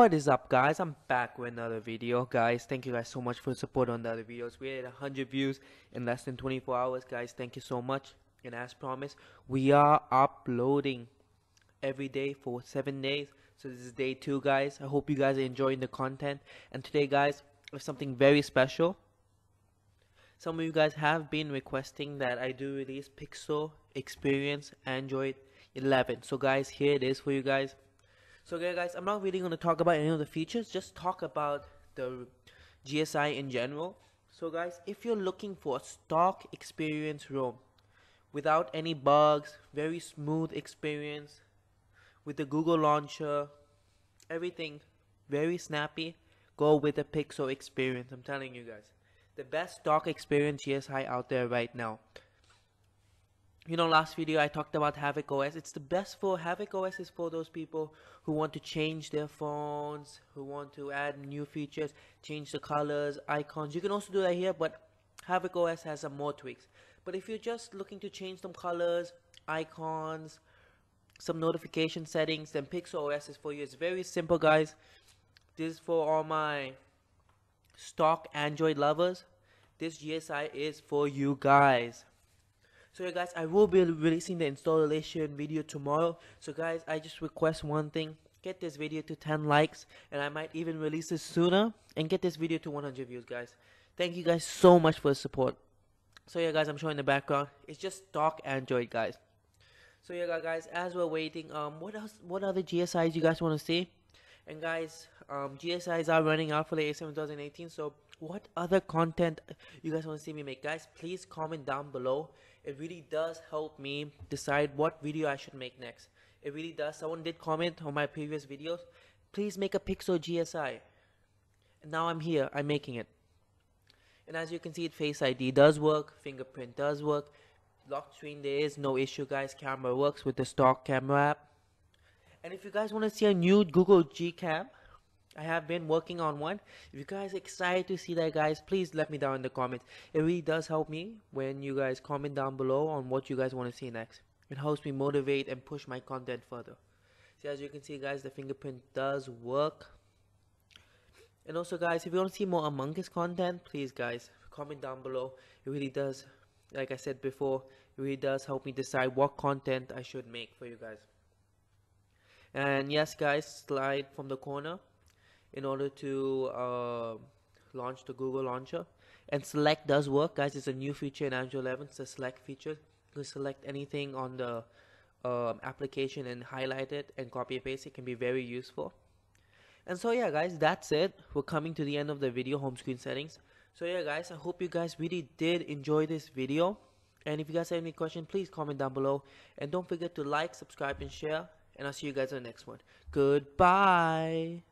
What is up guys? I'm back with another video guys. Thank you guys so much for support on the other videos. We had 100 views in less than 24 hours guys. Thank you so much. And as promised, we are uploading every day for 7 days. So this is day 2 guys. I hope you guys are enjoying the content. And today guys, have something very special. Some of you guys have been requesting that I do release Pixel Experience Android 11. So guys, here it is for you guys. So guys, I'm not really going to talk about any of the features, just talk about the GSI in general. So guys, if you're looking for a stock experience ROM without any bugs, very smooth experience with the Google launcher, everything very snappy, go with the Pixel experience. I'm telling you guys, the best stock experience GSI out there right now you know last video I talked about Havoc OS it's the best for Havoc OS is for those people who want to change their phones who want to add new features change the colors icons. You can also do that here but Havoc OS has some more tweaks. But if you're just looking to change some colors icons some notification settings then Pixel OS is for you. It's very simple guys. This is for all my stock Android lovers. This GSI is for you guys so yeah guys i will be releasing the installation video tomorrow. So guys i just request one thing. Get this video to 10 likes and i might even release it sooner and get this video to 100 views guys. Thank you guys so much for the support. So yeah guys i'm showing the background. It's just stock android guys. So yeah guys as we're waiting um what else what other gsis you guys want to see and guys um gsis are running out for the a7 2018 so what other content you guys want to see me make? Guys please comment down below. It really does help me decide what video I should make next. It really does. Someone did comment on my previous videos. Please make a pixel GSI and now I'm here. I'm making it. And as you can see face ID does work. Fingerprint does work. Lock screen there is no issue guys. Camera works with the stock camera app and if you guys want to see a new Google G Cam I have been working on one. If you guys excited to see that guys, please let me down in the comments. It really does help me when you guys comment down below on what you guys want to see next. It helps me motivate and push my content further. See as you can see guys, the fingerprint does work. And also guys, if you want to see more Among Us content, please guys, comment down below. It really does, like I said before, it really does help me decide what content I should make for you guys. And yes guys, slide from the corner in order to uh, launch the Google Launcher. And select does work, guys. It's a new feature in Android 11. It's a select feature. You select anything on the um, application and highlight it and copy and paste. It can be very useful. And so yeah, guys, that's it. We're coming to the end of the video, home screen settings. So yeah, guys, I hope you guys really did enjoy this video. And if you guys have any questions, please comment down below. And don't forget to like, subscribe, and share. And I'll see you guys on the next one. Goodbye.